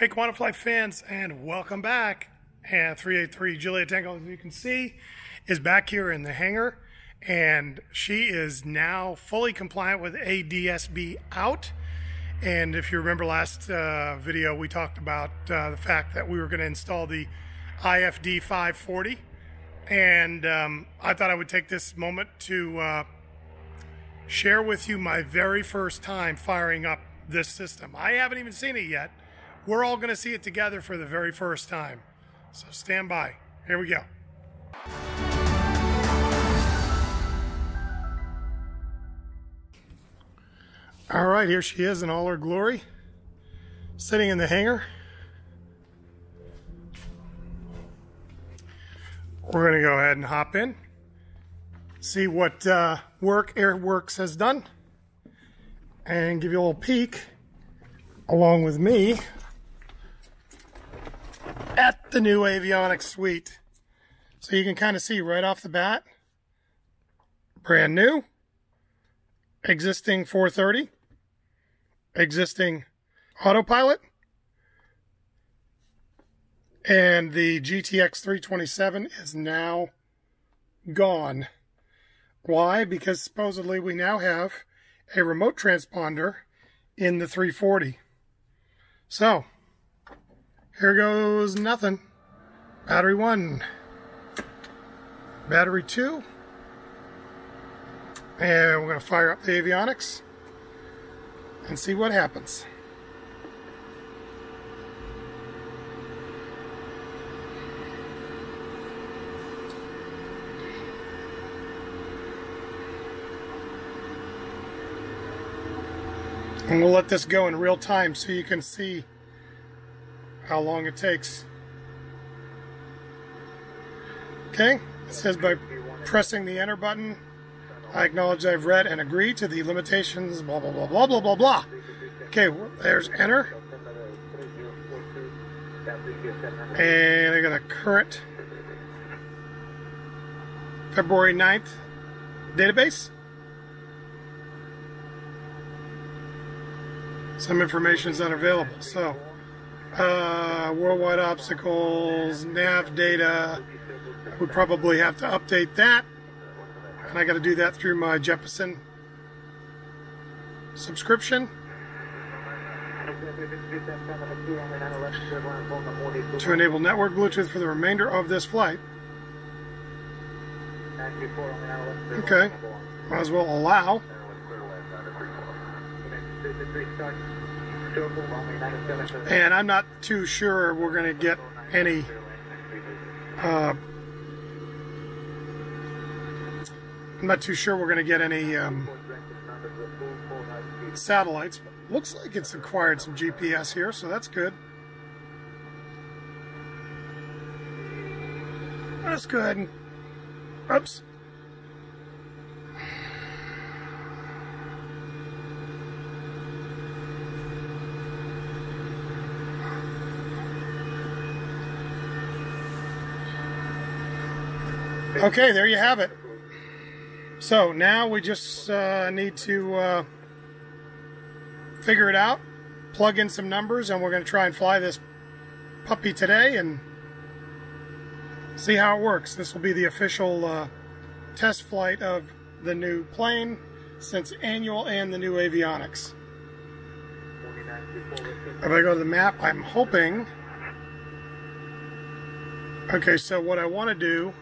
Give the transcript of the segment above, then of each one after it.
Hey, QuantumFly fans, and welcome back. And 383 Julia Tango, as you can see, is back here in the hangar, and she is now fully compliant with ADSB out. And if you remember last uh, video, we talked about uh, the fact that we were going to install the IFD 540. And um, I thought I would take this moment to uh, share with you my very first time firing up this system. I haven't even seen it yet. We're all going to see it together for the very first time. So stand by. Here we go. All right, here she is in all her glory, sitting in the hangar. We're going to go ahead and hop in, see what uh, work Airworks has done, and give you a little peek along with me at the new avionics suite. So you can kind of see right off the bat, brand new, existing 430, existing autopilot, and the GTX 327 is now gone. Why? Because supposedly we now have a remote transponder in the 340. So, here goes nothing. Battery one. Battery two. And we're going to fire up the avionics and see what happens. And we'll let this go in real time so you can see how long it takes. Okay, it says by pressing the enter button, I acknowledge I've read and agree to the limitations, blah, blah, blah, blah, blah, blah, blah. Okay, there's enter. And I got a current February 9th database. Some information is unavailable. So, uh, worldwide obstacles, nav data, we probably have to update that. And I got to do that through my Jeppesen subscription. To enable network Bluetooth for the remainder of this flight. Okay. Might as well allow. And I'm not too sure we're going to get any uh, I'm not too sure we're going to get any um, satellites. Looks like it's acquired some GPS here, so that's good. Let's go ahead and... Oops. Okay, there you have it. So now we just uh, need to uh, figure it out, plug in some numbers, and we're going to try and fly this puppy today and see how it works. This will be the official uh, test flight of the new plane since annual and the new avionics. If I go to the map, I'm hoping... Okay, so what I want to do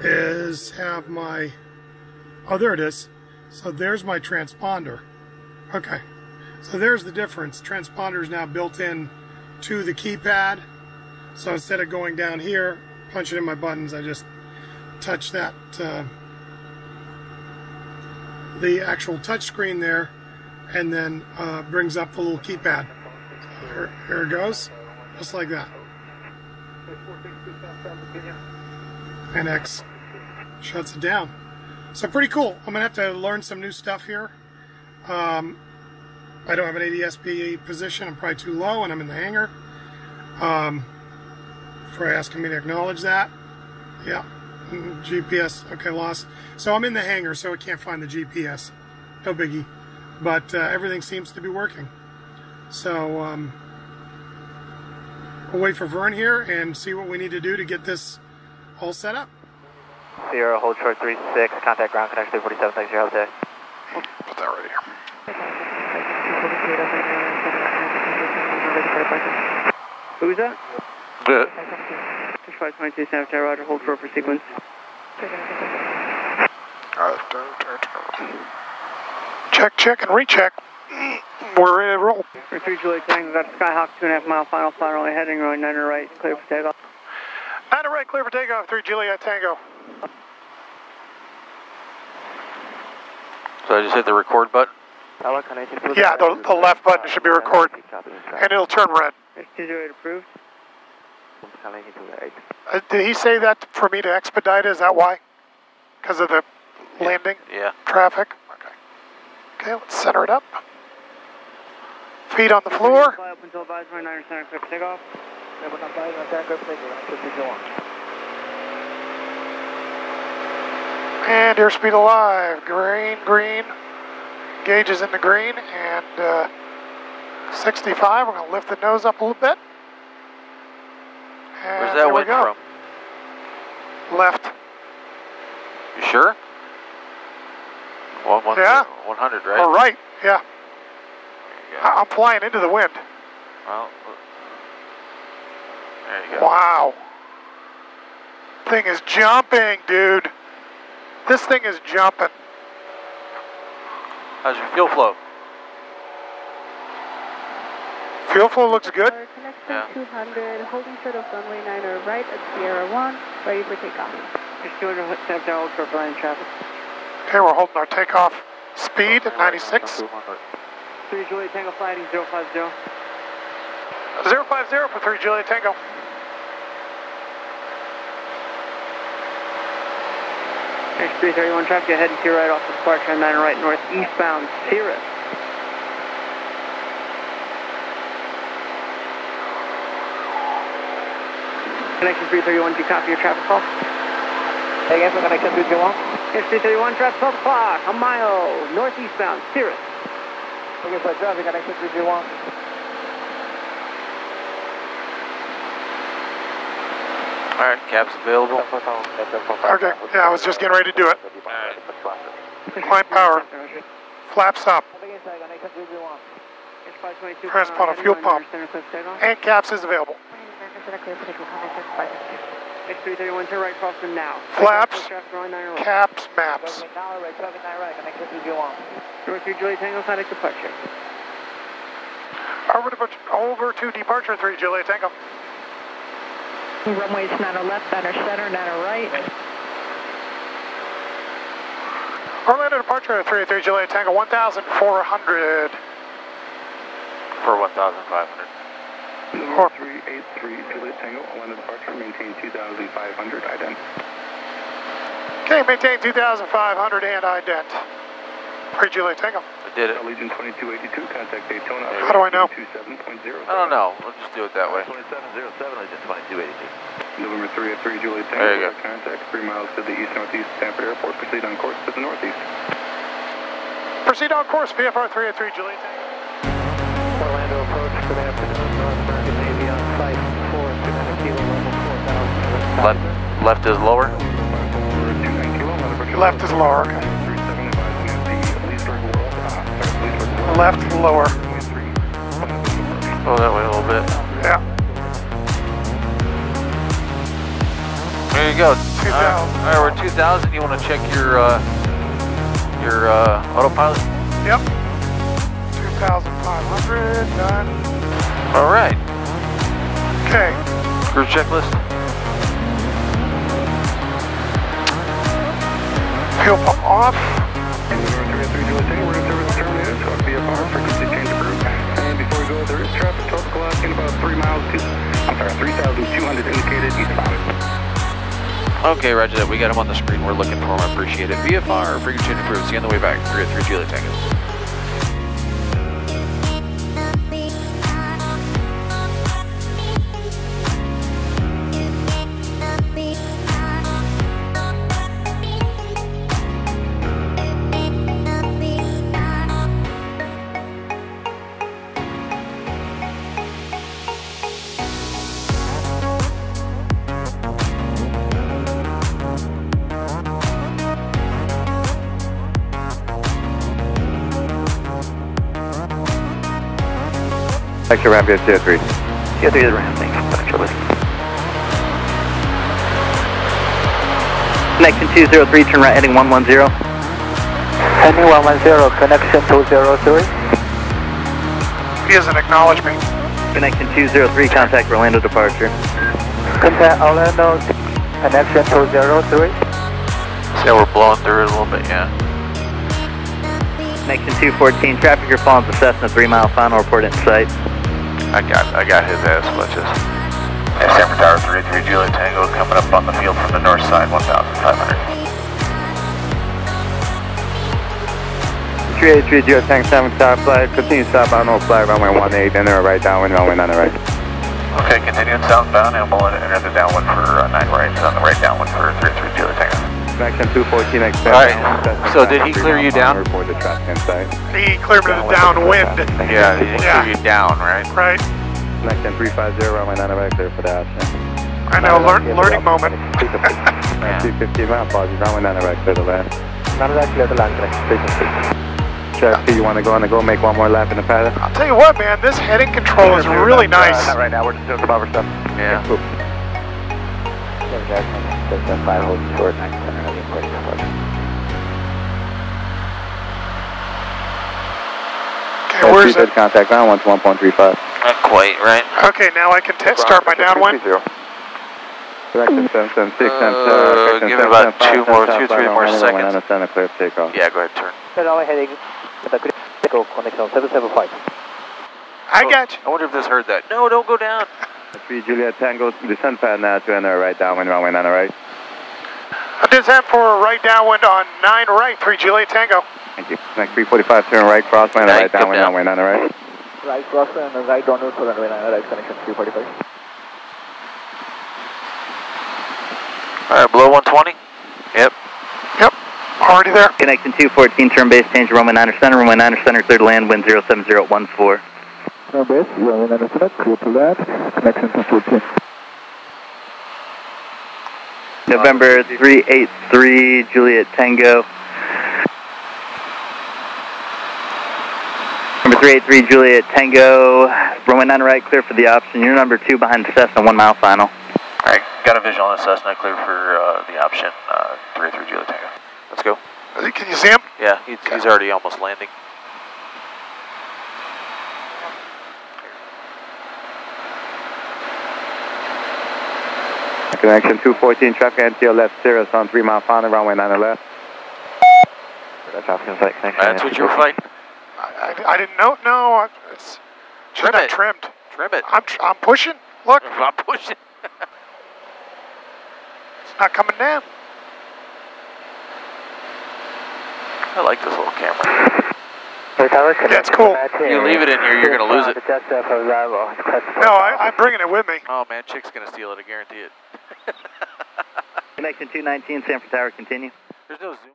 is have my, oh, there it is. So there's my transponder. Okay. So there's the difference. Transponder is now built in to the keypad. So instead of going down here, punching in my buttons, I just touch that, uh, the actual touch screen there, and then uh, brings up the little keypad. Here, here it goes, just like that. And X shuts it down. So pretty cool. I'm to have to learn some new stuff here. Um, I don't have an ADSB position. I'm probably too low, and I'm in the hangar. Um, for asking me to acknowledge that. Yeah. GPS. Okay, lost. So I'm in the hangar, so it can't find the GPS. No biggie. But uh, everything seems to be working. So um, we'll wait for Vern here and see what we need to do to get this all set up. Sierra, hold short 36, contact ground connection 47, thanks for your help today. Put that right here. Who's that? Good. 522 Santa Fe, Roger, hold short for sequence. Uh, check, check, and recheck. We're ready to roll. For 3 Juliet Tango, got Skyhawk, 2.5 mile final, final only heading, runway 9 right, clear for takeoff. Nine to right, clear for takeoff. Three Juliet Tango. So I just hit the record button. Yeah, the, the left button should be record, and it'll turn red. X20 approved. Uh, did he say that for me to expedite? Is that why? Because of the landing Yeah. traffic? Okay. Okay, let's center it up. Feet on the floor. Fly up until advised, runway 9 center, clear for takeoff. And airspeed alive. Green, green. Gauge is in the green. And uh, 65. We're going to lift the nose up a little bit. And Where's that wind from? Left. You sure? One, one, Yeah. 100, right? Or right. Yeah. There you go. I- I'm flying into the wind. Well, there you go. Wow. Thing is jumping, dude. This thing is jumping. How's your fuel flow? Fuel flow looks good. Tower connection Yeah. 200, holding short of runway 9 right at Sierra 1, ready for takeoff. X200, Santa Fe, hold short for line traffic. Okay, we're holding our takeoff speed at 96. 3 Juliet Tango, flighting 050. 050 for 3 Juliet Tango. X331 traffic, heading to your right off the departure, 9 right, north northeastbound, Cirrus. Connection 331, do you copy your traffic call? Again, for connection 331. X331, traffic 12 o'clock, a mile, northeastbound, Cirrus. Okay, for traffic, connection 331. All right, cab's available. Okay, yeah, I was just getting ready to do it. Climb power. Flaps up. Transponder fuel pump. And caps is available. X331, turn right, crossing now. Flaps. Traffic runway 9 right. Caps, maps. Number 3 Juliet Tango, contact departure. Over to, over to departure 3 Juliet Tango. Runways 9 left, 9 center, 9 right. Orlando departure 3 Juliet Tango 1400. For 1,500. Or- 383 Juliet Tango, Orlando departure, maintain 2,500, ident. Okay, maintain 2500 and ident. 3 Juliet Tango. I did it. Allegiant 2282, contact Daytona. How do I know? 27.0. I don't know. We'll just do it that way. 2707, Allegiant 2282. November 3 at 3 Juliet Tango. There you go. Contact 3 miles to the east-northeast Sanford Airport. Proceed on course to the northeast. Proceed on course, VFR 3 Juliet Tango. Orlando approach, good afternoon. North American Navy on site, 460 kilo level 4000. Left, left is lower. 29 kilo, weather approach. Left is lower, okay. Left lower. 23. Go that way a little bit. Yeah. There you go. 2000. All right, we're 2,000. You want to check your uh, your uh, autopilot? Yep. 2500. Done. All right. Okay. Cruise checklist. Fuel pump off. November 3 at 3 Juliet Tango, we're in service VFR, frequency change approved. And before we go, there is traffic 12 o'clock in about 3 miles to, I'm sorry, 3,200 indicated eastbound. Okay, Roger that. We got him on the screen. We're looking for him. I appreciate it. VFR, frequency approved. See you on the way back. 3 at 3 Juliet Tango. Extra ramp here, tier 3. Tier 3 is ramp, thanks. Actually. Connection 203, turn right heading 110. Heading 110, connection 203. He doesn't acknowledge me. Connection 203, contact Orlando departure. Contact Orlando, connection 203. Yeah, we're blowing through it a little bit, yeah. Connection 214, traffic you're following the Cessna 3 mile final report in sight. I got I got his ass switches. Hey, San Tower 33 Juliet Tango coming up on the field from the north side, 1,500. 383 Geo Tank 7 Star flight, continue southbound, no flight, runway 18, enter a right downwind, runway 9 right. Okay, continuing southbound, and we'll enter the downwind for uh, 9 right, on the right downwind for 33 Juliet Tango. Connection 214, expand. All right, so did he clear you down? Report the traffic in sight. He cleared me to downwind, Yeah, he Yeah. threw you down, right? right? Connection 350, runway 9 right, clear for the option. I know, learn, learning moment. 250 mile, apologies, runway 9 right, clear to land. None of that clear to land connection, Check, you want to go on the go, make one more lap in the pattern? I'll tell you what, man, this heading control is really nice. Not right now, we're just doing some other stuff. Yeah. Cool. Five hold short, nine center, heading for departure. Okay, where's it? Contact ground, 1 to 1.35. Not quite, right? Okay, now I can t- start my downwind. Correction 776, Uh, give it about two more- two, three more seconds. Center, clear for takeoff. Yeah, go ahead, turn. Runway heading, critical connection 775. I got you. I wonder if this heard that. No, don't go down. 3 Juliet Tango, descend pad now uh, to enter right downwind, runway 9 right. I descend for right downwind on 9 right, 3 Juliet Tango. Thank you. Next 345, turn right, crosswind, Right, right downwind, down. runway 9 right. Right cross and right downwind for runway 9 right, connection 345. All right, below 120. Yep. Yep, already there. Connection 214, turn base, change runway 9 center, runway 9 center, clear to land, wind 07014. No base, runway 9 center, clear to land, connection 214. November 383, Juliet Tango. Number 383, Juliet Tango. Runway 9 right, clear for the option. You're number 2 behind the Cessna, 1 mile final. All right, got a visual on the Cessna, clear for uh, the option, uh, 33 Juliet Tango. Let's go. Can you see him? Yeah, he's, he's already almost landing. Connection 214, traffic into your left, Cirrus on 3 mile final, runway 9 left. Traffic in sight, connection. That's what you were fighting. I, I, I didn't know. No, I- it's Trim should have it. trimmed. Trim it. I'm, tr- I'm pushing. Look, I'm pushing. it's not coming down. I like this little camera. That's cool. You leave it in here, you're gonna lose it. No, I, I'm bringing it with me. Oh man, chick's gonna steal it. I guarantee it. Connection 219, Sanford Tower, continue. There's no zoom.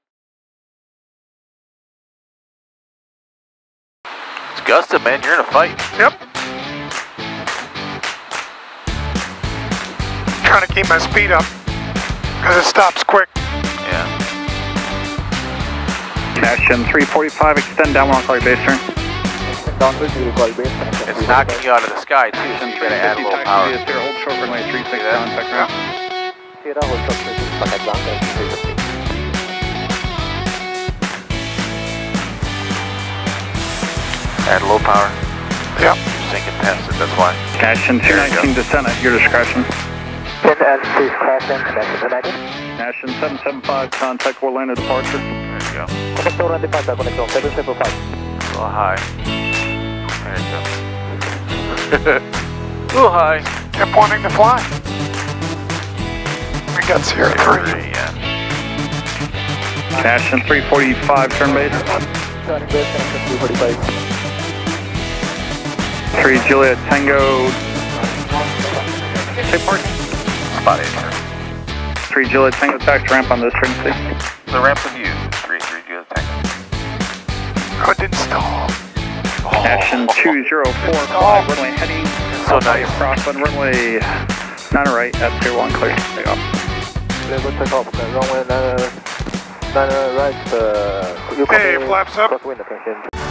It's Gusta, man. You're in a fight. Yep. Trying to keep my speed up because it stops quick. Yeah. Connection 345, extend down, one call your base turn. Downwind, you will call base, It's knocking you out of the sky too, so you gotta add a little power. hold short runway 36 See that? contact ground. Sierra, hold short, contact ground, connection 350. Add a little power. Yep. You're sinking past it, that's why. Connection There you go. 219, descend at your discretion. 10 and 3 crashing, connection 290. Connection 775, contact Orlando departure. There you go. Connection Orlando departure, connection 775. A little high. There you go. a little high. Kept wanting to fly. We got Sierra 3. Three, yeah. Connection 345, turn base. Turning base, connection 345. 3 Juliet Tango. Spot eight, sir. 3 Juliet Tango, tax ramp on this frequency. The ramp of you. Three, three, Juliet Tango. Oh, it didn't stall. Connection 2045, runway heading. So nice. Crosswind runway 9 right at tier 1, clear. Take off. Level take off, runway 9, 9 right, uh, you Hey, flaps up. crosswind, attention.